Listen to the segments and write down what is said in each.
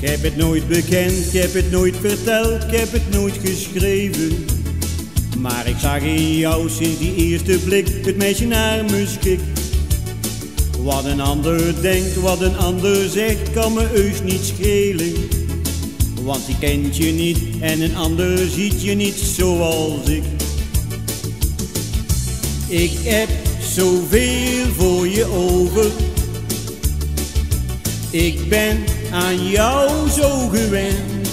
heb het nooit bekend, ik heb het nooit verteld, ik heb het nooit geschreven. Maar ik zag in jou sinds die eerste blik het meisje naar me schikt. Wat een ander denkt, wat een ander zegt, kan me heus niet schelen. Want die kent je niet en een ander ziet je niet zoals ik. Ik heb zoveel voor je over. Ik ben aan jou zo gewend.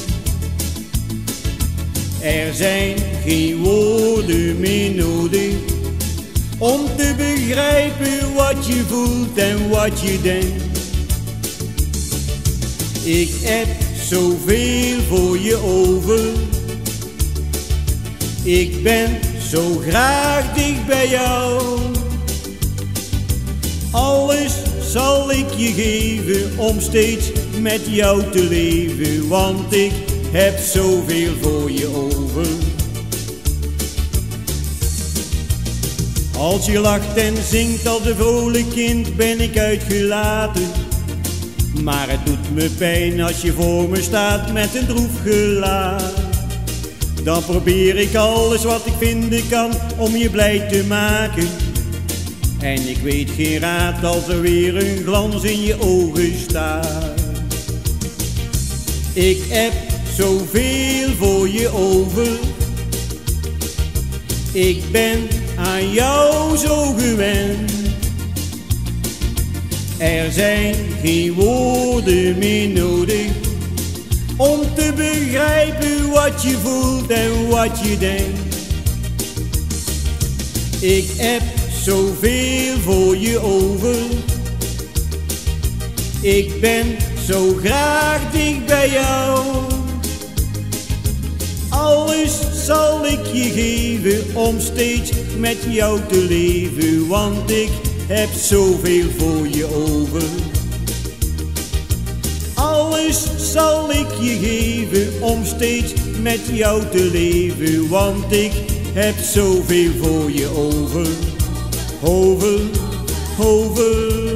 Er zijn geen woorden meer nodig om te begrijpen wat je voelt en wat je denkt. Ik heb zoveel voor je over. Ik ben zo graag dicht bij jou. Alles zal ik je geven om steeds met jou te leven, want ik heb zoveel voor je over. Als je lacht en zingt als een vrolijk kind ben ik uitgelaten. Maar het doet me pijn als je voor me staat met een droef gelaat. Dan probeer ik alles wat ik vinden kan om je blij te maken. En ik weet geen raad als er weer een glans in je ogen staat. Ik heb zoveel voor je over. Ik ben aan jou zo gewend. Er zijn geen woorden meer nodig om te begrijpen wat je voelt en wat je denkt. Ik heb zoveel voor je over. Ik ben zo graag dicht zal ik je geven om steeds met jou te leven, want ik heb zoveel voor je over. Alles zal ik je geven om steeds met jou te leven, want ik heb zoveel voor je over. Over, over.